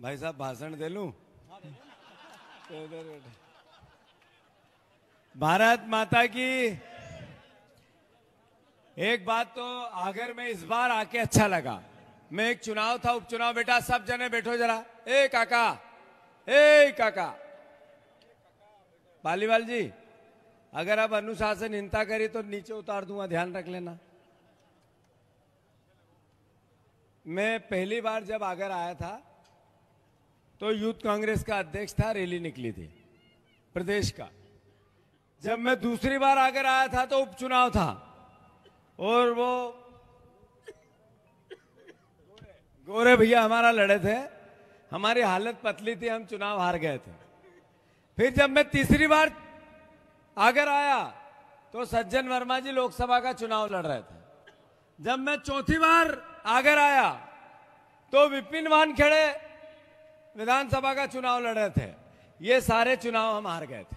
भाई साहब, भाषण दे लूँ? भारत माता की एक बात तो आगर में इस बार आके अच्छा लगा। मैं एक चुनाव था, उपचुनाव, बेटा, सब जने बैठो जरा। ए काका ए काका। बालीवाल जी, अगर आप अनुशासन, हिंता करी तो नीचे उतार दूँगा, ध्यान रख लेना। मैं पहली बार जब आगर आया था तो यूथ कांग्रेस का अध्यक्ष था, रैली निकली थी, प्रदेश का। जब मैं दूसरी बार आगर आया था तो उपचुनाव था और वो गोरे भैया हमारा लड़े थे, हमारी हालत पतली थी, हम चुनाव हार गए थे। फिर जब मैं तीसरी बार आगर आया तो सज्जन वर्मा जी लोकसभा का चुनाव लड़ रहे थे। जब मैं चौथी बार आगर आया तो विपिन वानखेड़े विधानसभा का चुनाव लड़ थे। ये सारे चुनाव हम हार गए थे।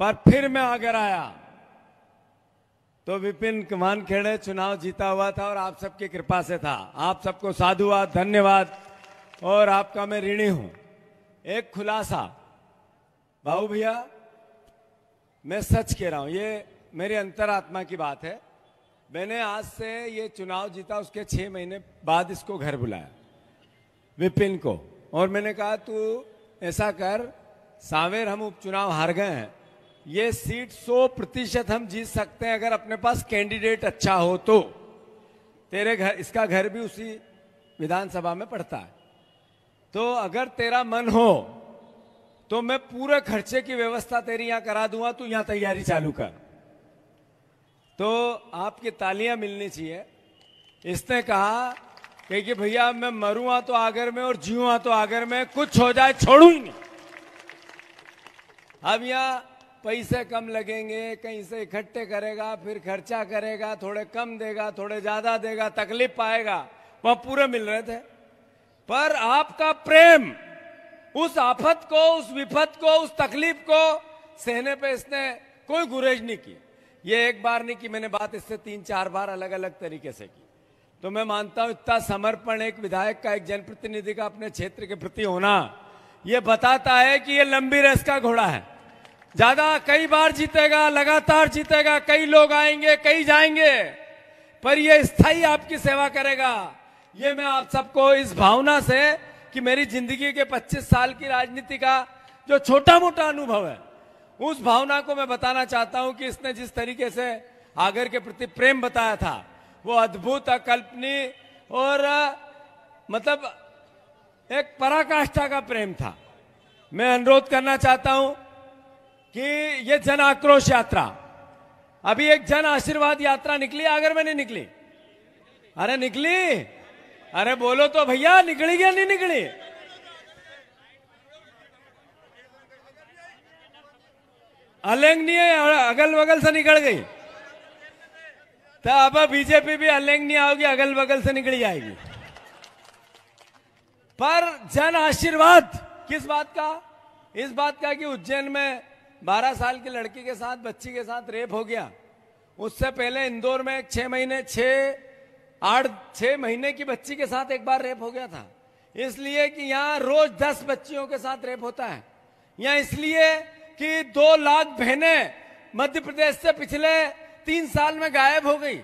पर फिर मैं आगर आया तो विपिन वानखेड़े चुनाव जीता हुआ था और आप सबकी कृपा से था। आप सबको साधुवाद, धन्यवाद। और आपका मैं ऋणी हूँ। एक खुलासा। बाबू भैया, मैं सच कह रहा हूँ, ये मेरी अंतरात्मा की बात है। मैंने आज से ये चुनाव जीता, उसके छह महीने बाद इसको घर बुलाया। विपिन को। और मैंने कहा, तू ऐसा कर, सावेर हम उपचुनाव हार गए हैं। ये सीट 100 प्रतिशत हम जीत सकते हैं अगर अपने पास कैंडिडेट अच्छा हो तो। तेरे घर, इसका घर भी उसी विधानसभा में पड़ता है। तो अगर तेरा मन हो तो मैं पूरे खर्चे की व्यवस्था तेरी यहाँ करा दूँगा, तू यहाँ तैयारी चालू कर। तो आपकी तालियाँ मिलनी चाहिए। इसने कहा कि, कि भैया मैं मरूँगा तो आगर में और जीऊँगा तो आगर में कुछ हो जाए छोड़ू ही नहीं अब यहाँ पैसे कम लगेंगे कहीं से इकट्ठे करेगा फिर खर्चा करेगा थोड़े कम देगा थोड़े ज़्यादा देगा तकलीफ़ पाएगा। वह पूरे मिल रहे थे। पर आपका प्रेम उस आफत को उस विपत को उस तकलीफ़ को सहने पे इसने कोई गुरेज नहीं की ये एक बार नहीं की मैंने बात इससे तीन चार बार अलग अलग तरीके से की। तो मैं मानता हूँ इतना समर्पण एक विधायक का, एक जनप्रतिनिधि का अपने क्षेत्र के प्रति होना, ये बताता है कि ये लंबी रेस का घोड़ा है। ज़्यादा कई बार जीतेगा, लगातार जीतेगा, कई लोग आएँगे, कई जाएँगे, पर ये स्थायी आपकी सेवा करेगा। ये मैं आप सबको इस भावना से कि मेरी ज़िंदगी के 25 साल की राजनीति का जो छोटा मोटा अनुभव है, उस भावना को मैं बताना चाहता हूँ कि इसने जिस तरीके से आगर के प्रति प्रेम बताया था वो अद्भुत अकल्पनीय और मतलब एक पराकाष्ठा का प्रेम था। मैं अनुरोध करना चाहता हूँ कि ये जन आक्रोश यात्रा, अभी एक जन आशीर्वाद यात्रा निकली, आगर में नहीं निकली? अरे निकली? अरे बोलो तो भैया, निकली क्या नहीं निकली? अलेंगनीय अगल बगल से निकल गई। तो अब बीजेपी भी अलग नहीं आओगी अगल बगल से निकल जाएगी। पर जन आशीर्वाद, किस बात का? इस बात का कि उज्जैन में 12 साल की लड़की के साथ, बच्ची के साथ रेप हो गया। उससे पहले इंदौर में छह महीने, छह, आठ, छह महीने की बच्ची के साथ एक बार रेप हो गया था। इसलिए कि यहाँ रोज दस बच्चियों के साथ रेप होता है। यहाँ इसलिए कि दो लाख बहनें मध्य प्रदेश से पिछले तीन साल में गायब हो गई।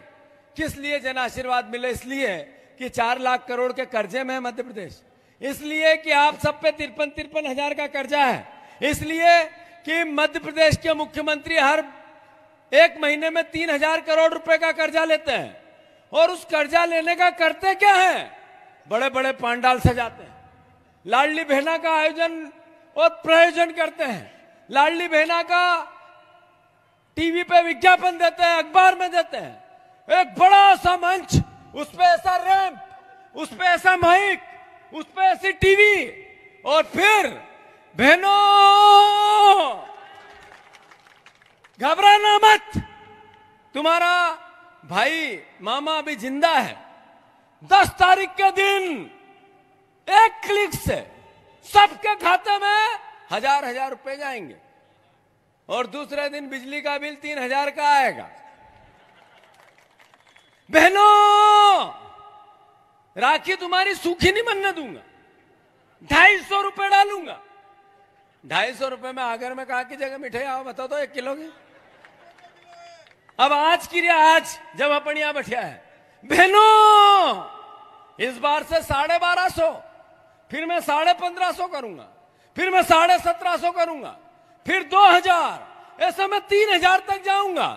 किस लिए जन आशीर्वाद मिले? इसलिए कि चार लाख करोड़ के कर्जे में है मध्य प्रदेश। इसलिए कि आप सब पे तिरपन तिरपन हज़ार का कर्जा है। इसलिए कि मध्य प्रदेश के मुख्यमंत्री हर एक महीने में तीन हज़ार करोड़ रुपए का कर्जा लेते हैं। और उस कर्जा लेने का करते क्या है? बड़े बड़े पांडाल सजाते हैं। लाडली बहना का आयोजन और प्रयोजन करते हैं। लाडली बहना का टीवी पे विज्ञापन देते हैं, अखबार में देते हैं। एक बड़ा सा मंच, उस पे ऐसा रैंप, उस पे ऐसा माइक, उस पे ऐसी टीवी, और फिर, बहनों, घबराना मत। तुम्हारा भाई, मामा अभी ज़िंदा है। दस तारीख के दिन, एक क्लिक से सबके खाते में हज़ार हज़ार रुपए जाएँगे। और दूसरे दिन बिजली का बिल तीन हज़ार का आएगा। बहनों, राखी तुम्हारी सूखी नहीं बनने दूँगा। ढाई सौ रुपए डालूँगा। ढाई सौ रुपए में आगर में कहा की जगह मिठाई, आओ बताओ तो एक किलो की। अब आज की रे आज जब अपन यहाँ बैठा है। बहनों, इस बार से साढ़े बारह सौ, फिर मैं साढ़े पंद्रह सौ करूँगा, फिर मैं साढ़े सत्रह सौ करूँगा। फिर दो हज़ार। ऐसे मैं तीन हज़ार तक जाऊँगा।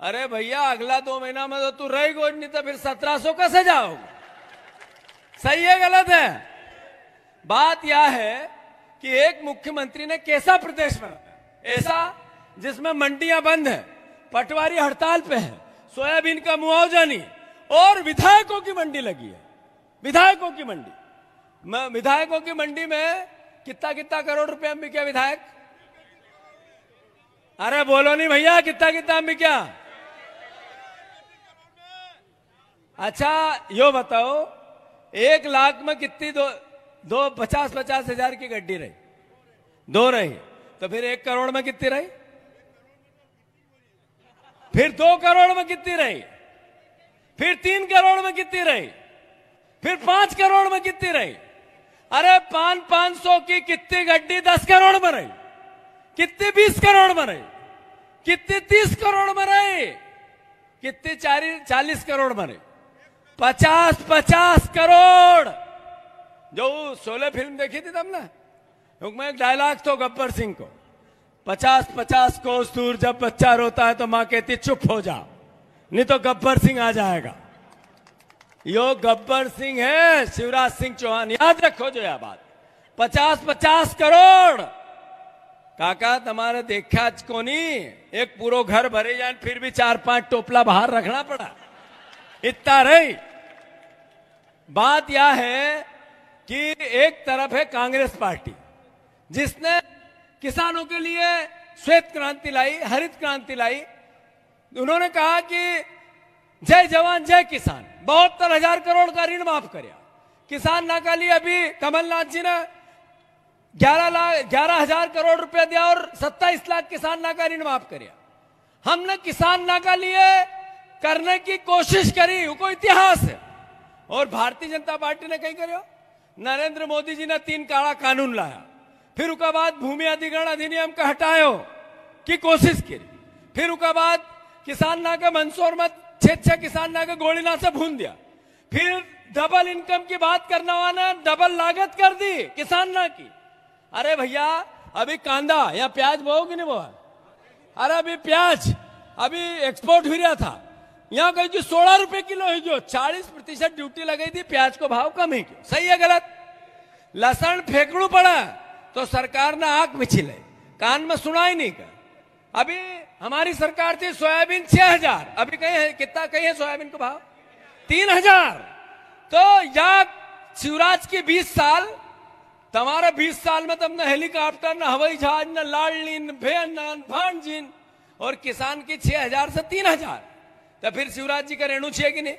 अरे भैया, अगला दो महीना में तो तू रही नहीं तो फिर सत्रह सौ कैसे जाओगे? सही है, गलत है? बात यह है कि एक मुख्यमंत्री ने कैसा प्रदेश बनाया? ऐसा जिसमें मंडियाँ बंद है, पटवारी हड़ताल पे है, सोयाबीन का मुआवजा नहीं, और विधायकों की मंडी लगी है। विधायकों की मंडी। विधायकों की मंडी में कितना कितना करोड़ रुपया में बिका विधायक? अरे बोलो नहीं भैया, कितना कितना में क्या? अच्छा यो बताओ, एक लाख में कितनी दो दो पचास पचास हज़ार की गड्डी रही? दो रही। तो फिर एक करोड़ में कितनी रही? फिर दो करोड़ में कितनी रही? फिर तीन करोड़ में कितनी रही? फिर पाँच करोड़ में कितनी रही? अरे पाँच पाँच सौ की कितनी गड्डी दस करोड़ में रही? कितनी बीस करोड़ में रही कितनी तीस करोड़ में रही कितनी चालीस करोड़ में रही पचास पचास करोड़! जो शोले फ़िल्म देखी थी तुमने? उसमें एक डायलॉग तो गब्बर सिंह को। पचास पचास कोस दूर, जब बच्चा रोता है तो माँ कहती, चुप हो जा। नहीं तो गब्बर सिंह आ जाएगा। यो गब्बर सिंह है, शिवराज सिंह चौहान। याद रखो जो यह बात। पचास पचास करोड़! काका तुम्हारे देखा को नहीं एक पूरा घर भरे जाए फिर भी चार पाँच टोपला बाहर रखना पड़ा। इतना रही। बात यह है कि एक तरफ़ है कांग्रेस पार्टी, जिसने किसानों के लिए श्वेत क्रांति लाई, हरित क्रांति लाई। उन्होंने कहा कि जय जवान, जय किसान। बहत्तर हज़ार करोड़ का ऋण माफ़ कर किसान ना का अभी कमलनाथ जी ने ग्यारह लाख, ग्यारह हज़ार करोड़ रुपया दिया और सत्ताईस लाख किसान ना का ऋण माफ़ कर हमने किसान ना का लिए, करने की कोशिश करी, वो इतिहास है। और भारतीय जनता पार्टी ने कहीं करो नरेंद्र मोदी जी ने तीन काला कानून लाया। फिर उसका बाद भूमि अधिग्रहण अधिनियम का हटायो की कोशिश की फिर उसके बाद किसान ना के मंसूर में छे छह किसान ना के गोलीना से भून दिया। फिर डबल इनकम की बात करना वाला डबल लागत कर दी किसान ना की। अरे भैया, अभी कांदा या प्याज बो कि नहीं बोआ अरे अभी प्याज, अभी एक्सपोर्ट हो रहा था। यहाँ कही सोलह रुपए किलो है, जो चालीस प्रतिशत ड्यूटी लगाई थी, प्याज को भाव कम है सही है गलत? लसन फेंकड़ू पड़ा तो सरकार ने आँख में छिले कान में सुना ही नहीं का अभी हमारी सरकार थी सोयाबीन छह हज़ार। अभी कहीं है, कितना कहीं है सोयाबीन का भाव? तीन हज़ार। तो या शिवराज के बीस साल तुम्हारे बीस साल में तुमने हेलीकॉप्टर, न हवाई जहाज़, न भेन, भांजिन, और किसान की छह हज़ार से तीन हज़ार। तो फिर शिवराज जी का रेणु छे कि नहीं?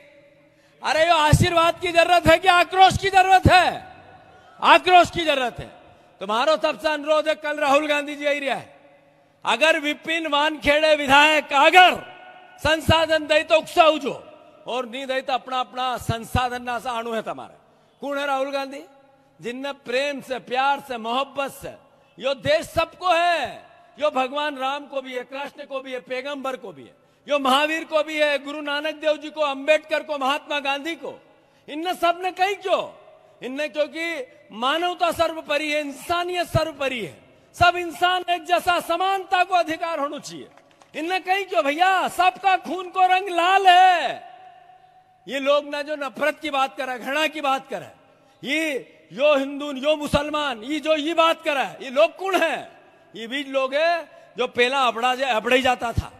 अरे, यो आशीर्वाद की ज़रूरत है कि आक्रोश की ज़रूरत है? आक्रोश की ज़रूरत है। तुम्हारो सबसे अनुरोध है, कल राहुल गांधी जी आई रहा है। अगर विपिन वानखेड़े विधायक, अगर संसाधन दई तो उत्साह और नहीं दई तो अपना अपना संसाधन ना सा अणु है तुम्हारे। कौन है राहुल गांधी? जिनने प्रेम से, प्यार से, मोहब्बत से। यो देश सबको है। यो भगवान राम को भी है, कृष्ण को भी है, पैगंबर को भी है। यो महावीर को भी है, गुरु नानक देव जी को, अंबेडकर को, महात्मा गांधी को। इनने सबने कही क्यों? इनने क्योंकि मानवता सर्वपरि है, इंसानियत सर्वपरि है। सब इंसान एक जैसा समानता को अधिकार होना चाहिए। इनने कही क्यों? भैया, सबका खून को रंग लाल है। ये लोग ना जो नफरत की बात कर घृणा की बात कर ये यो हिंदू यो मुसलमान, ये जो ये बात कर ये लोग कौन है? ये बीज लोग है जो पहला अपड़ा अपड़े जाता था।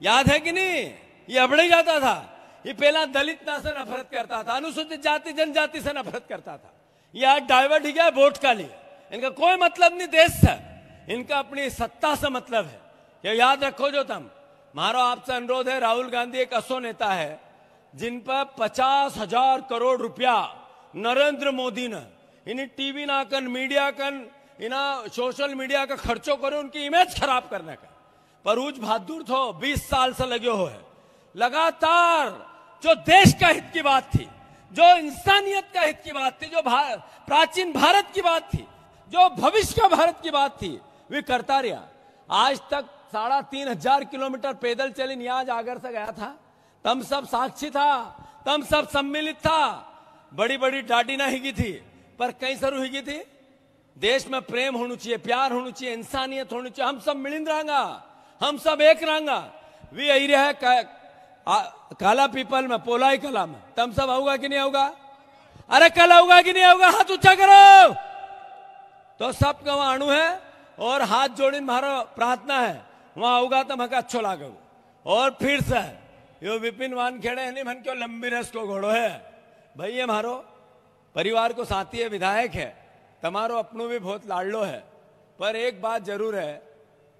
याद है कि नहीं? ये अपड़े जाता था। ये पहला दलित ना से नफरत करता था, अनुसूचित जाति, जनजाति से नफरत करता था। ये आज डाइवर्ट ही गया वोट का लिए। इनका कोई मतलब नहीं देश से। इनका अपनी सत्ता से मतलब है। ये याद रखो जो तुम। मारो आपसे अनुरोध है, राहुल गांधी एक असो नेता है, जिन पर पचास हज़ार करोड़ रुपया नरेंद्र मोदी ने इन टीवी ना कन मीडिया कन इना सोशल मीडिया का खर्चो करो उनकी इमेज खराब करने का। पर उज बहादुर थो बीस साल से लगे हो है। लगातार जो देश का हित की बात थी जो इंसानियत का हित की बात थी जो भार, प्राचीन भारत की बात थी जो भविष्य का भारत की बात थी वे करता रहा। आज तक साढ़ा तीन हज़ार किलोमीटर पैदल चले आज आगर से गया था। तम सब साक्षी था तम सब सम्मिलित था। बड़ी बड़ी डाडी नहीं की थी। पर कई सरू हिगी थी। देश में प्रेम होना चाहिए प्यार होना चाहिए इंसानियत होनी चाहिए। हम सब मिलिंद रहांगा हम सब एक रहांगा। वी आई रहा है आ, काला पीपल में पोलाई कला में। तम सब होगा कि नहीं होगा अरे कल होगा कि नहीं होगा हाथ ऊँचा करो। तो सब का वहाँ अणु है और हाथ जोड़ी मारो प्रार्थना है। वहाँ होगा तो मका अच्छो लागो और फिर से यो विपिन वान खेड़े है नहीं मन क्यों लंबी रस को घोड़ो है? भाई ये मारो परिवार को साथी है विधायक है તમારો अपनो भी बहुत लाडलो है पर एक बात जरूर है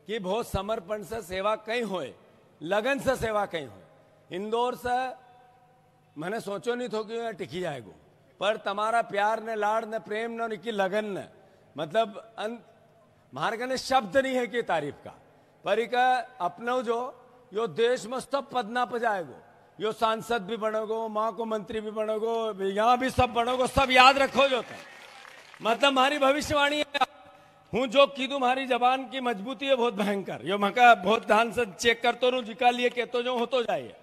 कि बहुत समर्पण से सेवा कहीं होए लगन से सेवा कहीं हो इंदौर से मैंने सोचो नहीं थो कि टिकी जाएगो पर તમારા प्यार ने लाड़ ने प्रेम ने की लगन ने मतलब मार्ग ने शब्द नहीं है कि तारीफ का पर एक अपनो जो यो देश में सब पद ना पजाएगो यो सांसद भी बनोगो, माँ को मंत्री भी बनोगो, यहाँ भी सब बनोगो, सब याद रखो जो तो मतलब हमारी भविष्यवाणी है। हूँ जो कीधु मारी जबान की मजबूती है, बहुत भयंकर। यो मका बहुत ध्यान से चेक करतो रू जिका लिए कहतो जो हो तो जाइए।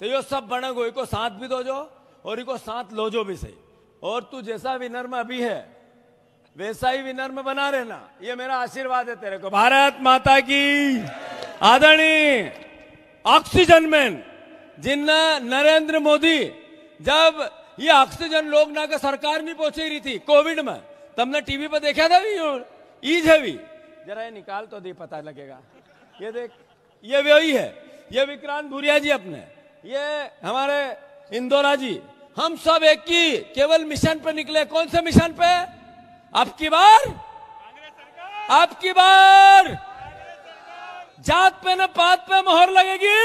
तो यो सब बनेगो, इको साथ भी दो जो, और इको साथ लो जो भी सही। और तू जैसा विनर्म अभी है, वैसा ही विनर्म बना रहना। ये मेरा आशीर्वाद है तेरे को। भारत माता की आदरणीय ऑक्सीजन मैन। जिन नरेंद्र मोदी, जब ये ऑक्सीजन लोग ना का सरकार नहीं पहुँचे रही थी कोविड में, तुमने टीवी पर देखा था भी ईज है भी? जरा ये निकाल तो दे, पता लगेगा। ये देख, ये वही है। ये विक्रांत भूरिया जी अपने। ये हमारे इंदौरा जी। हम सब एक ही, केवल मिशन पे निकले। कौन से मिशन पे? अब की बार? अब की बार! जात पे न पात पे मोहर लगेगी।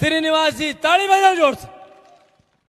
श्रीनिवास जी ताली बजाओ ज़ोर से।